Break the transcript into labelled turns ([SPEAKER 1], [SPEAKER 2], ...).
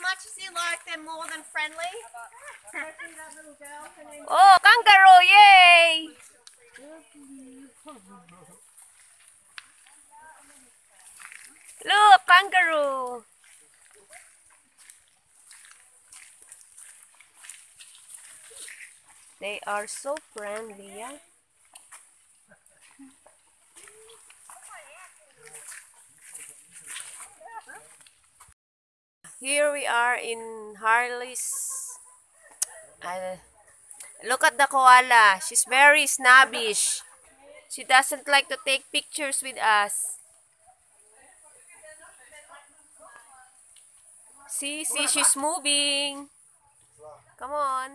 [SPEAKER 1] much as you like they're more than friendly.
[SPEAKER 2] Oh, kangaroo! Yay! Look, kangaroo! They are so friendly, yeah? Here we are in Harley's. Look at the koala. She's very snobbish. She doesn't like to take pictures with us. See, see, she's moving. Come on.